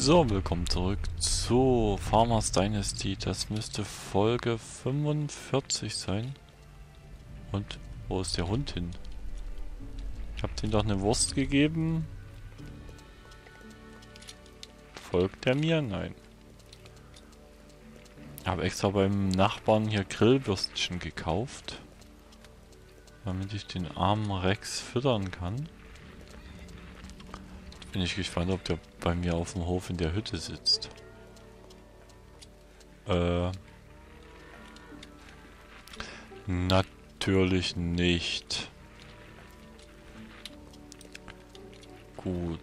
So, willkommen zurück zu Farmers Dynasty. Das müsste Folge 45 sein. Und wo ist der Hund hin? Ich habe dem doch eine Wurst gegeben. Folgt er mir? Nein. Ich habe extra beim Nachbarn hier Grillwürstchen gekauft. Damit ich den armen Rex füttern kann. Bin ich gespannt, ob der bei mir auf dem Hof in der Hütte sitzt. Äh. Natürlich nicht. Gut.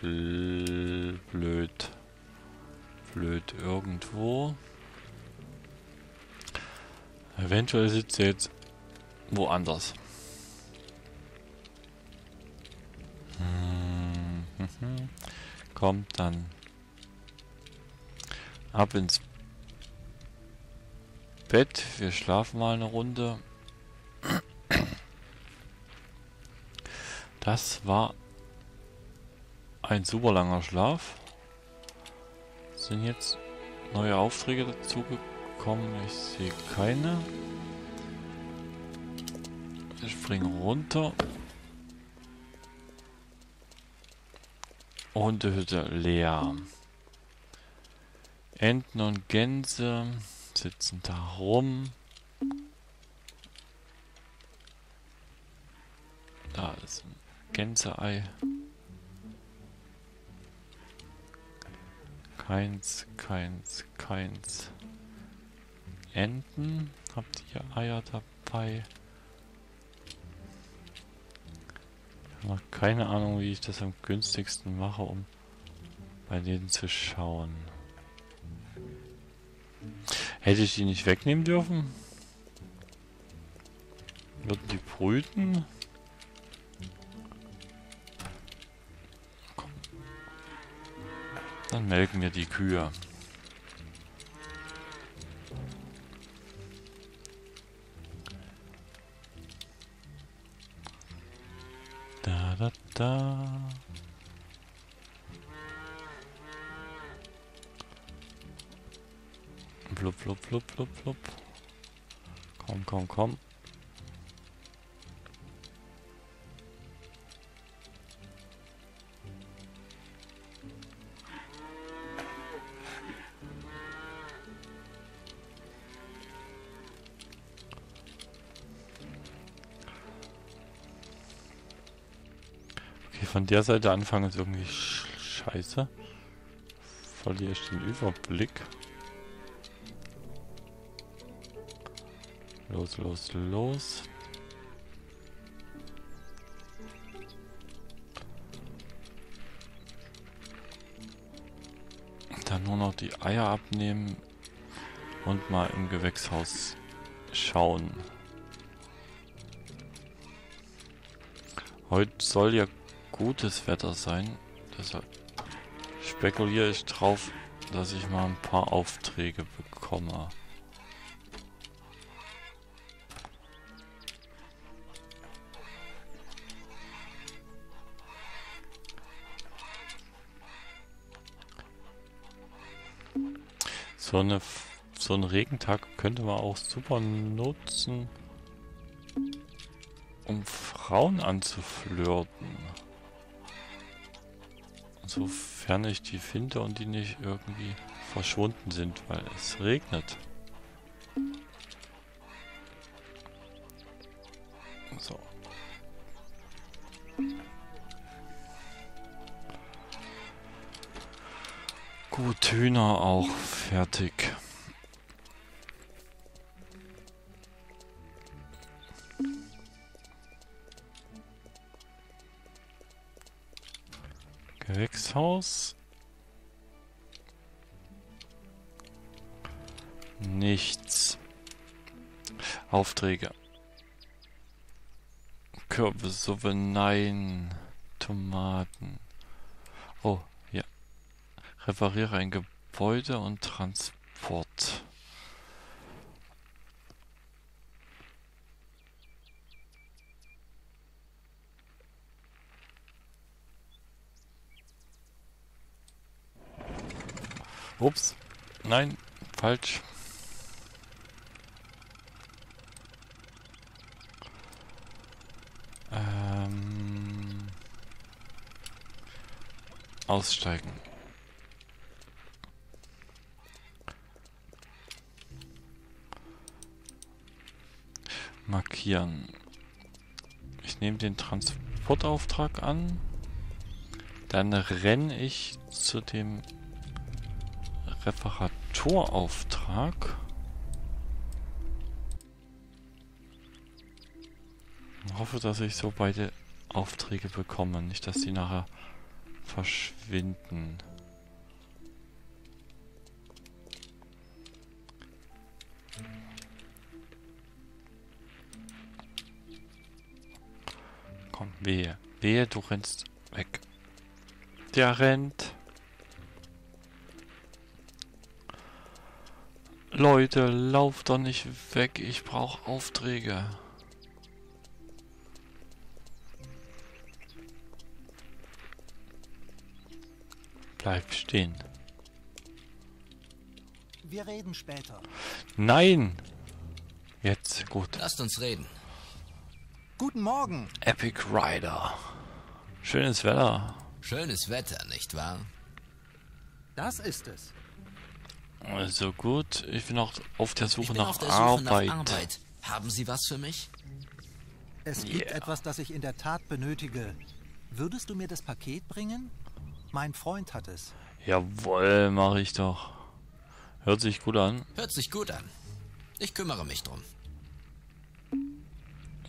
Blöd. Blöd irgendwo. Eventuell sitzt er jetzt woanders. Kommt dann ab ins Bett. Wir schlafen mal eine Runde. Das war ein super langer Schlaf. Sind jetzt neue Aufträge dazu gekommen? Ich sehe keine. Ich springe runter. Hundehütte leer. Enten und Gänse sitzen da rum. Da ist ein Gänseei. Keins, keins, keins. Enten. Habt ihr Eier dabei? Habe keine Ahnung, wie ich das am günstigsten mache, um bei denen zu schauen. Hätte ich die nicht wegnehmen dürfen? Würden die brüten? Dann melken wir die Kühe. Da. Blub, blub, blub, blub, blub. Komm, komm, komm. Der Seite anfangen ist irgendwie sch scheiße. Verliere ich den Überblick. Los, los, los. Dann nur noch die Eier abnehmen und mal im Gewächshaus schauen. Heute soll ja gutes Wetter sein. Deshalb spekuliere ich drauf, dass ich mal ein paar Aufträge bekomme. So eine so ein Regentag könnte man auch super nutzen, um Frauen anzuflirten. Sofern ich die finde und die nicht irgendwie verschwunden sind, weil es regnet. Gewächshaus. Nichts. Aufträge. Kürbissuppe, nein. Tomaten. Oh, ja. Repariere ein Gebäude und Transport. Ups. Nein, falsch. Ähm, aussteigen. Markieren. Ich nehme den Transportauftrag an. Dann renne ich zu dem Reparaturauftrag. Ich hoffe, dass ich so beide Aufträge bekomme. Nicht, dass die nachher verschwinden. Komm, wehe. Wehe, du rennst weg. Der rennt. Leute, lauft doch nicht weg. Ich brauche Aufträge. Bleib stehen. Wir reden später. Nein! Jetzt, gut. Lasst uns reden. Guten Morgen. Epic Rider. Schönes Wetter. Schönes Wetter, nicht wahr? Das ist es. Also gut, ich bin auch auf der Suche, nach, auf der Suche Arbeit. nach Arbeit. Haben Sie was für mich? Es gibt Yeah. etwas, das ich in der Tat benötige. Würdest du mir das Paket bringen? Mein Freund hat es. Jawohl, mache ich doch. Hört sich gut an. Hört sich gut an. Ich kümmere mich drum.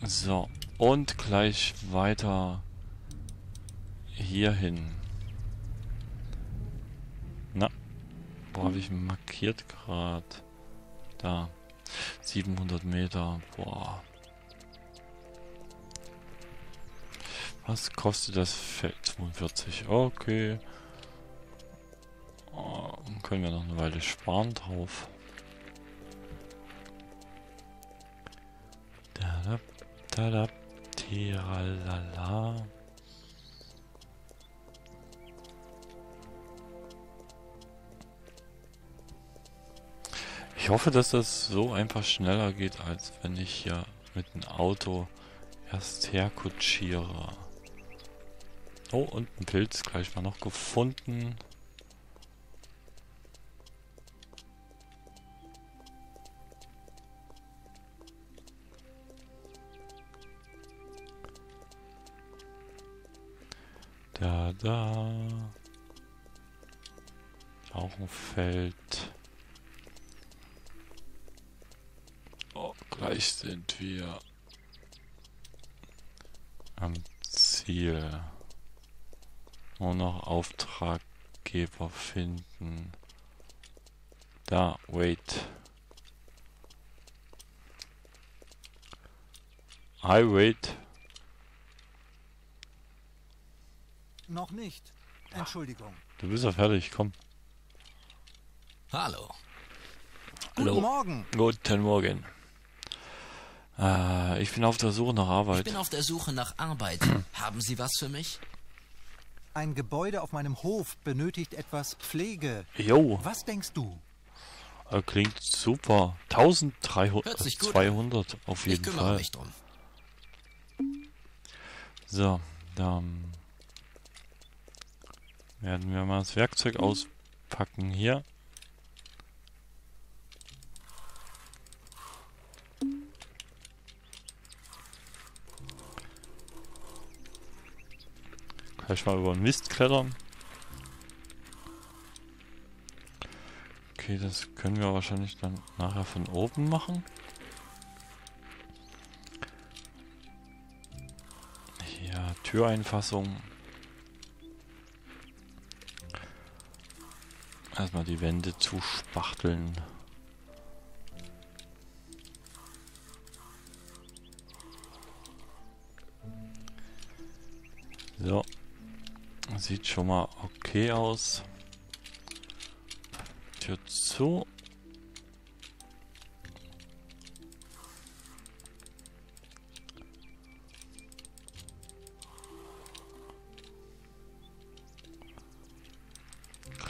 So, und gleich weiter hierhin. Na, wo habe ich markiert gerade? Da. 700 Meter. Boah. Was kostet das Feld? 42. Okay. Oh, können wir noch eine Weile sparen drauf. Da, da, da, da, tiralala. Ich hoffe, dass das so einfach schneller geht, als wenn ich hier mit dem Auto erst herkutschiere. Oh, und ein Pilz gleich mal noch gefunden. Da, da. Auch ein Feld. Gleich sind wir am Ziel. Nur noch Auftraggeber finden. Da, wait. I wait. Noch nicht. Entschuldigung. Du bist ja fertig, komm. Hallo. Hallo. Guten Morgen. Guten Morgen. Äh, ich bin auf der Suche nach Ich Arbeit. bin auf der Suche nach Arbeit. Haben Sie was für mich? Ein Gebäude auf meinem Hof benötigt etwas Pflege. Jo, Was denkst du? äh, klingt super. 1300, Hört sich gut 200 auf Ich jeden kümmere Fall. mich drum. So, dann werden wir mal das Werkzeug auspacken hier. Gleich mal über den Mist klettern. Okay, das können wir wahrscheinlich dann nachher von oben machen. Ja, Türeinfassung. Erstmal die Wände zuspachteln. So. Sieht schon mal okay aus. Tür zu.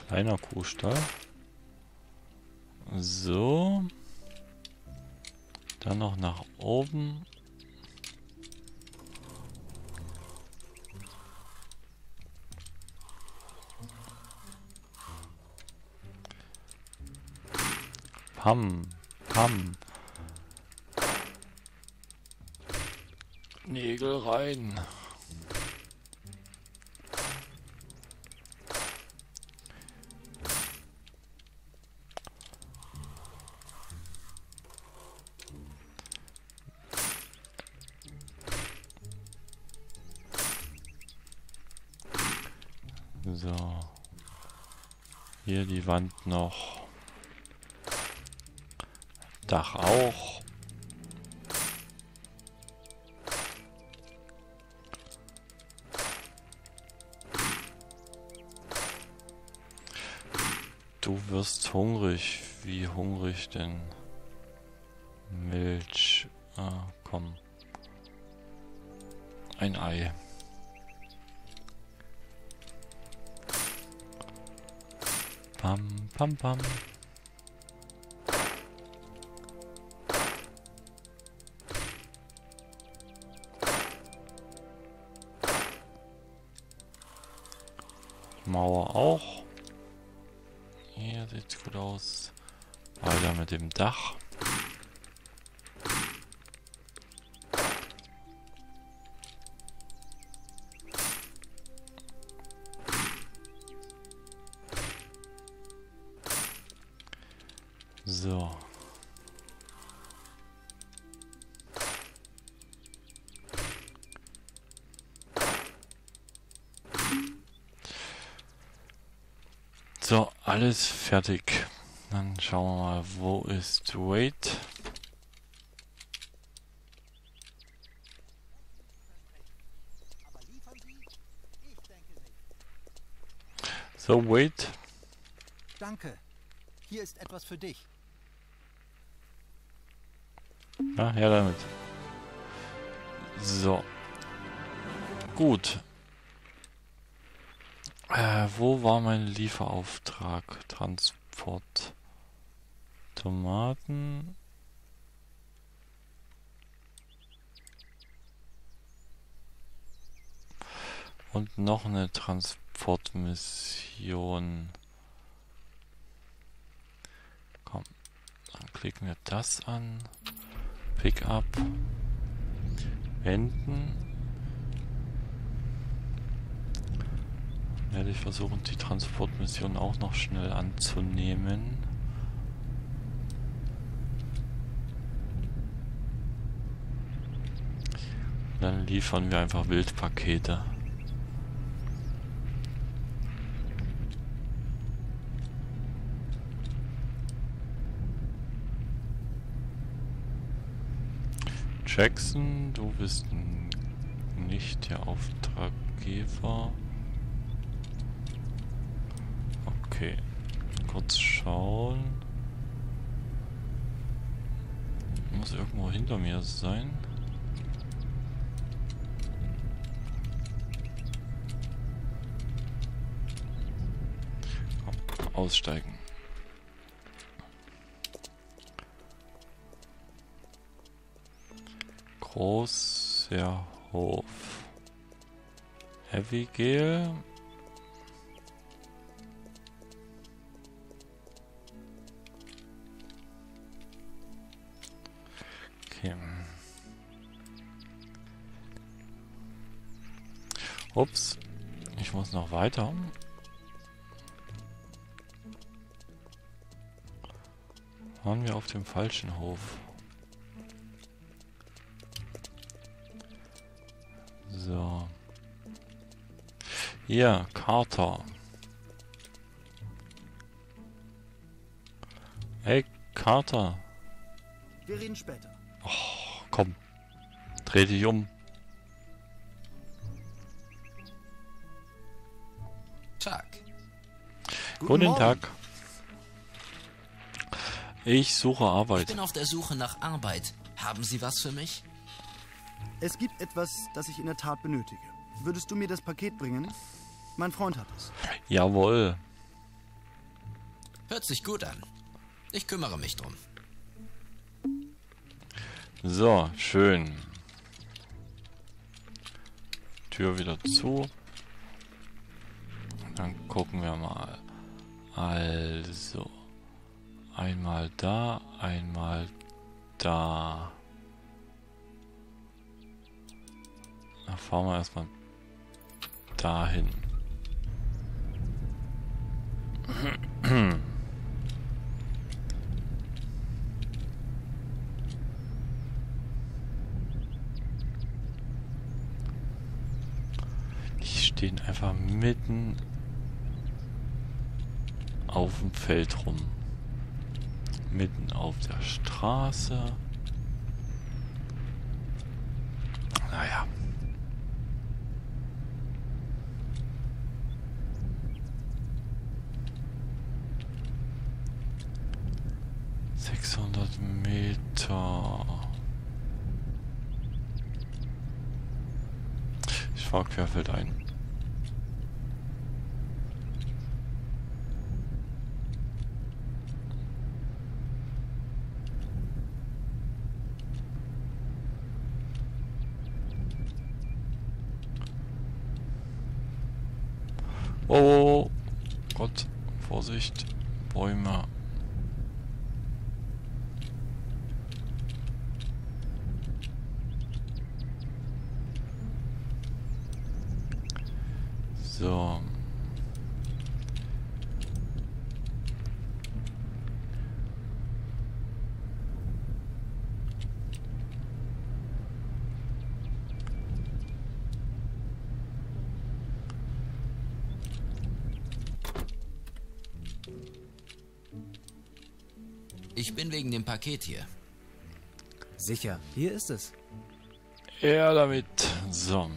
Kleiner Kuhstall. So. Dann noch nach oben. Pam, pam. Nägel rein. So. Hier die Wand noch. Dach auch. Du wirst hungrig. Wie hungrig denn? Milch. Ah, komm. Ein Ei. Pam, pam, pam. Mauer auch. Hier sieht's gut aus. Weiter mit dem Dach. So, alles fertig. Dann schauen wir mal, wo ist Wait? So, Wait. Danke. Hier ist etwas für dich. Ja, her damit. So. Gut. Äh, wo war mein Lieferauftrag? Transport. Tomaten. Und noch eine Transportmission. Komm, dann klicken wir das an. Pickup. Wenden. Werde ich versuchen, die Transportmission auch noch schnell anzunehmen. Dann liefern wir einfach Wildpakete. Jackson, du bist nicht der Auftraggeber. Okay, kurz schauen. Muss irgendwo hinter mir sein. Aussteigen. Großer Hof. Heavy Gel. Ups. Ich muss noch weiter. Waren wir auf dem falschen Hof? So. Hier, Carter. Hey, Carter. Wir reden später. Komm. Dreh dich um. Guten, Morgen. Tag. Ich suche Ich Arbeit. bin auf der Suche nach Arbeit. Haben Sie was für mich? Es gibt etwas, das ich in der Tat benötige. Würdest du mir das Paket bringen? Mein Freund hat es. Jawohl. Hört sich gut an. Ich kümmere mich drum. So, schön. Tür wieder zu. Dann gucken wir mal. Also. Einmal da, einmal da. Dann fahren wir erstmal dahin. Die stehen einfach mitten auf dem Feld rum. Mitten auf der Straße. Naja. Sechshundert Meter. Ich fahr querfeld ein. Oh. Gott, Vorsicht, Bäume. So. Ich bin wegen dem Paket hier. Sicher, hier ist es. Ja, damit. So.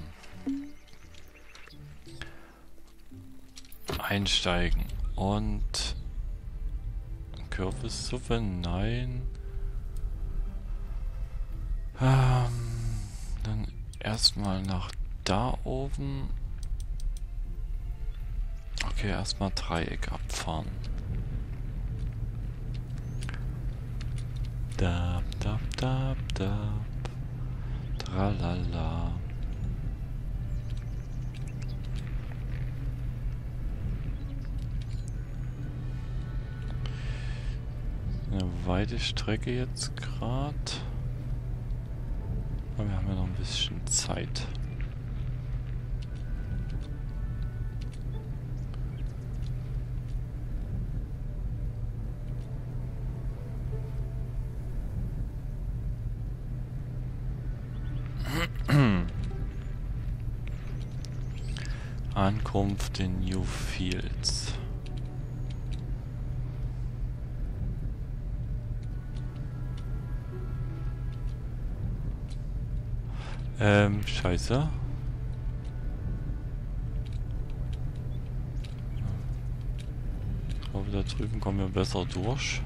Einsteigen. Und... Kürbissuppe? Nein. Ähm, dann erstmal nach da oben. Okay, erstmal Dreieck abfahren. Dab, dab, dab, dab. Tralala. Eine weite Strecke jetzt gerade. Aber wir haben ja noch ein bisschen Zeit. Ankunft in Newfields. Ähm, scheiße. Ich glaube, da drüben kommen wir besser durch.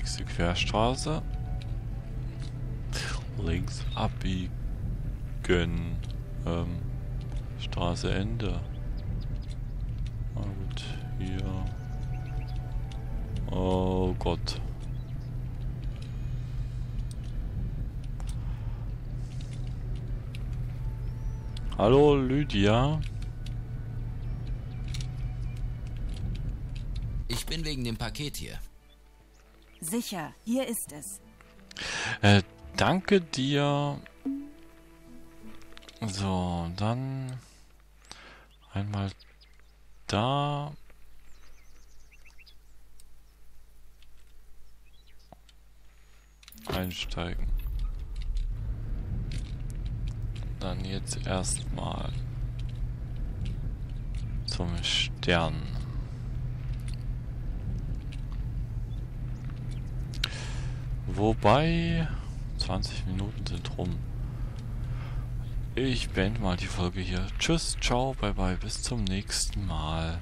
Nächste Querstraße. Links abbiegen. Ähm, Straße Ende. Na gut, hier. Oh Gott. Hallo Lydia. Ich bin wegen dem Paket hier. Sicher, hier ist es. Äh, danke dir. So, dann einmal da. Einsteigen. Dann jetzt erstmal zum Stern. 20 Minuten sind rum. Ich beende mal die Folge hier. Tschüss, ciao, bye bye, bis zum nächsten Mal.